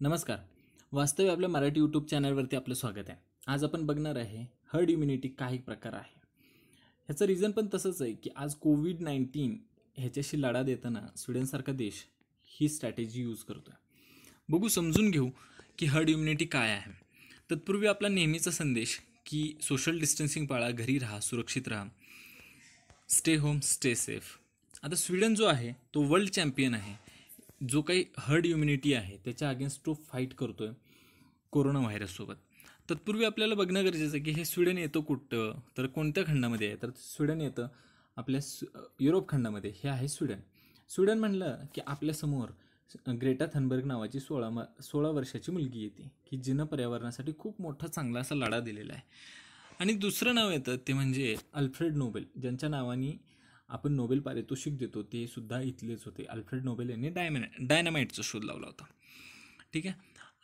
नमस्कार. वास्तव्य आपल्या मराठी यूट्यूब चॅनलवरती आपलं स्वागत आहे. आज आपण बघणार आहे हर्ड इम्युनिटी काही प्रकार आहे. ह्याचं रिझन पण तसंच आहे की आज कोविड नाईन्टीन ह्याच्याशी लढा देताना स्वीडनसारखा देश ही स्ट्रॅटेजी यूज करतो आहे बघू समजून घेऊ की हर्ड इम्युनिटी काय आहे. तत्पूर्वी आपला नेहमीचा संदेश की सोशल डिस्टन्सिंग पाळा घरी राहा सुरक्षित राहा. स्टे होम स्टे सेफ आता स्वीडन जो आहे तो वर्ल्ड चॅम्पियन आहे. जो काही हर्ड इम्युनिटी आहे त्याच्या अगेन्स्ट तो फाईट करतो आहे कोरोना व्हायरससोबत तत्पूर्वी आपल्याला बघणं गरजेचं आहे की हे स्वीडन येतं कुठं? तर कोणत्या खंडामध्ये आहे? तर स्वीडन येतं आपल्या युरोप खंडामध्ये. हे आहे स्वीडन स्वीडन म्हणलं की आपल्यासमोर ग्रेटा थनबर्ग नावाची सोळा म सोळा वर्षाची मुलगी येते की जिनं पर्यावरणासाठी खूप मोठा चांगला असा लढा दिलेला आहे. आणि दुसरं नाव येतं ते म्हणजे अल्फ्रेड नोबेल ज्यांच्या नावाने आपण नोबेल पारितोषिक देतो ते सुद्धा इथलेच होते. अल्फ्रेड नोबेल यांनी डायमॅ डायनामाइटचा शोध लावला होता. ठीक आहे?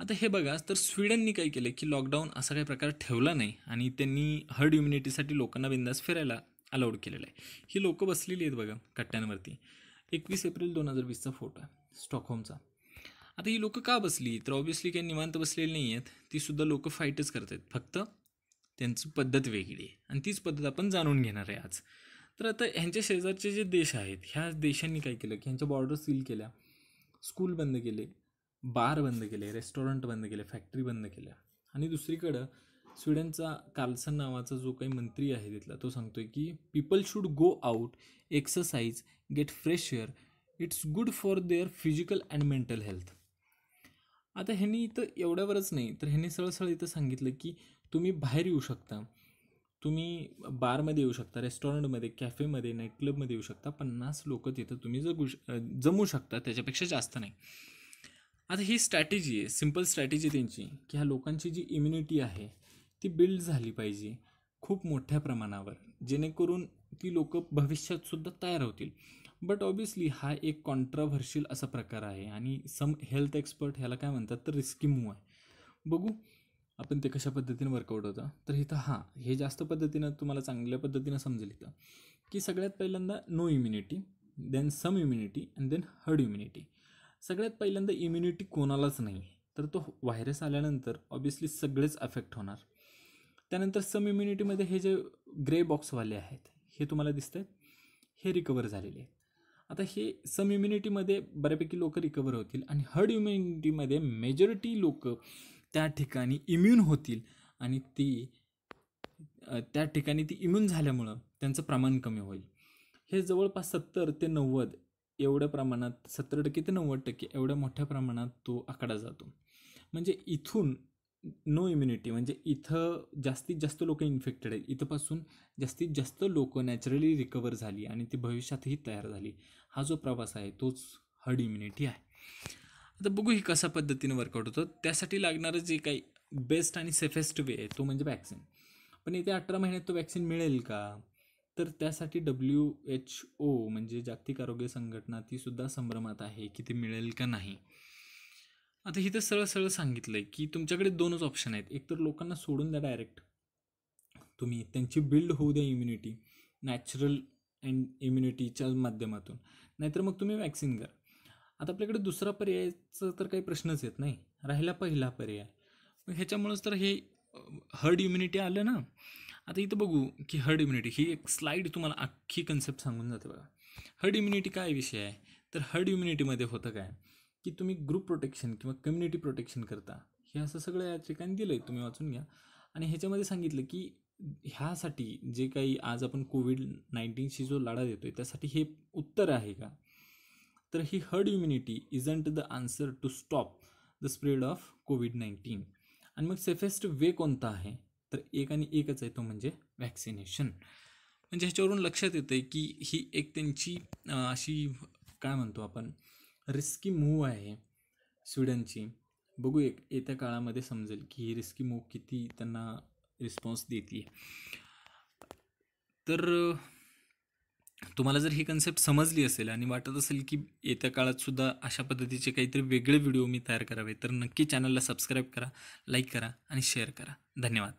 आता हे बघा तर स्वीडननी काय केलं की लॉकडाऊन असा काही प्रकार ठेवला नाही आणि त्यांनी हर्ड इम्युनिटीसाठी लोकांना बिंदास फिरायला अलाउड केलेलं आहे. ही लोकं बसलेली आहेत बघा कट्ट्यांवरती. एकवीस एप्रिल दोन हजार वीसचा फोटो आहे स्टॉकहोमचा. आता ही लोकं का बसली? तर ऑब्व्हियसली काही निवांत बसलेली नाही आहेत. तीसुद्धा लोकं फाईटच करत आहेत फक्त त्यांची पद्धत वेगळी आहे. आणि तीच पद्धत आपण जाणून घेणार आहे आज. तर आता ह्यांच्या शेजारचे जे देश आहेत ह्या देशांनी काय केलं? की ह्यांच्या बॉर्डर सील केल्या. स्कूल बंद केले बार बंद केले रेस्टॉरंट बंद केले फॅक्टरी बंद केल्या. आणि दुसरीकडं स्वीडनचा कार्लसन नावाचा जो काही मंत्री आहे तिथला तो सांगतोय की people should go out exercise get fresh air it's good for their physical and mental health आता ह्यांनी इथं एवढ्यावरच नाही तर ह्यांनी सळसळ इथं सांगितलं की तुम्ही बाहेर येऊ शकता. तुम्ही बारमध्ये येऊ शकता रेस्टॉरंटमध्ये कॅफेमध्ये नाईट क्लबमध्ये येऊ शकता पन्नास लोक तिथं तुम्ही जगू जमू शकता त्याच्यापेक्षा जास्त नाही. आता ही स्ट्रॅटेजी आहे सिंपल स्ट्रॅटेजी त्यांची की ह्या लोकांची जी इम्युनिटी आहे ती बिल्ड झाली पाहिजे खूप मोठ्या प्रमाणावर जेणेकरून ती लोक भविष्यातसुद्धा तयार होतील. बट ऑबियसली हा एक कॉन्ट्राव्हर्शियल असा प्रकार आहे आणि सम हेल्थ एक्सपर्ट ह्याला काय म्हणतात तर रिस्की मूव आहे. बघू आपण ते कशा पद्धतीने वर्कआउट होतं? तर इथं हां हे जास्त पद्धतीनं तुम्हाला चांगल्या पद्धतीनं समजेल इथं की सगळ्यात पहिल्यांदा no immunity then some immunity and then herd immunity सगळ्यात पहिल्यांदा इम्युनिटी कोणालाच नाही तर तो व्हायरस आल्यानंतर ऑब्वियसली सगळेच अफेक्ट होणार. त्यानंतर सम इम्युनिटीमध्ये हे जे ग्रे बॉक्सवाले आहेत हे तुम्हाला दिसत आहेत हे रिकवर झालेले आहेत. आता हे सम इम्युनिटीमध्ये बऱ्यापैकी लोक रिकवर होतील आणि हर्ड इम्युनिटीमध्ये मेजॉरिटी लोक त्या ठिकाणी इम्यून होतील आणि ती त्या ठिकाणी ती इम्यून झाल्यामुळं त्यांचं प्रमाण कमी होईल. हे जवळपास सत्तर ते नव्वद एवढ्या प्रमाणात सत्तर टक्के ते नव्वद टक्के एवढ्या मोठ्या प्रमाणात तो आकडा जातो. म्हणजे इथून नो इम्युनिटी म्हणजे इथं जास्तीत जास्त लोक इन्फेक्टेड आहेत. इथंपासून जास्तीत जास्त लोक नॅचरली रिकवर झाली आणि ती भविष्यातही तयार झाली. हा जो प्रवास आहे तोच हर्ड इम्युनिटी आहे. आता बघू ही कशा पद्धतीने वर्कआउट होतं. त्यासाठी लागणारं जे काही बेस्ट आणि सेफेस्ट वे आहे तो म्हणजे वॅक्सिन पण येत्या अठरा महिन्यात तो वॅक्सिन मिळेल का? तर त्यासाठी डब्ल्यू एच ओ म्हणजे जागतिक आरोग्य संघटना तीसुद्धा संभ्रमात आहे की ते मिळेल का नाही. आता इथं सरळ सरळ सांगितलं आहे की तुमच्याकडे दोनच ऑप्शन आहेत. एक तर लोकांना सोडून द्या डायरेक्ट तुम्ही त्यांची बिल्ड होऊ द्या इम्युनिटी नॅचरल अँड इम्युनिटीच्या माध्यमातून. नाहीतर मग तुम्ही वॅक्सिन करा. आता आपल्याकडे दुसरा पर्यायचं तर काही प्रश्नच येत नाही. राहिला पहिला पर्याय. मग ह्याच्यामुळंच तर हे हर्ड इम्युनिटी आलं ना. आता इथं बघू की हर्ड इम्युनिटी ही एक स्लाईड तुम्हाला अख्खी कन्सेप्ट सांगून जाते बघा. हर्ड इम्युनिटी काय विषय आहे? तर हर्ड इम्युनिटीमध्ये होतं काय? की तुम्ही ग्रुप प्रोटेक्शन किंवा कम्युनिटी प्रोटेक्शन करता. हे असं सगळं या ठिकाणी दिलं आहे तुम्ही वाचून घ्या. आणि ह्याच्यामध्ये सांगितलं की ह्यासाठी जे काही आज आपण कोविड नाईन्टीनशी जो लढा देतो आहे त्यासाठी हे उत्तर आहे का? तर ही herd immunity isn't the answer to stop the spread of COVID nineteen आणि मग सेफेस्ट वे कोणता आहे? तर एक आणि एकच आहे तो म्हणजे वॅक्सिनेशन म्हणजे ह्याच्यावरून लक्षात येतं आहे की ही एक त्यांची अशी काय म्हणतो आपण रिस्की मूव आहे स्वीडनची. बघू एक येत्या काळामध्ये समजेल की ही रिस्की मूव किती त्यांना रिस्पॉन्स देते तर तुम्हाला जर ही कन्सेप्ट समजली असेल आणि वाटत असेल की येत्या काळात सुद्धा अशा पद्धतीचे काहीतरी वेगळे व्हिडिओ मी तयार करावे तर नक्की चॅनलला सबस्क्राईब करा लाईक करा आणि शेअर करा. धन्यवाद.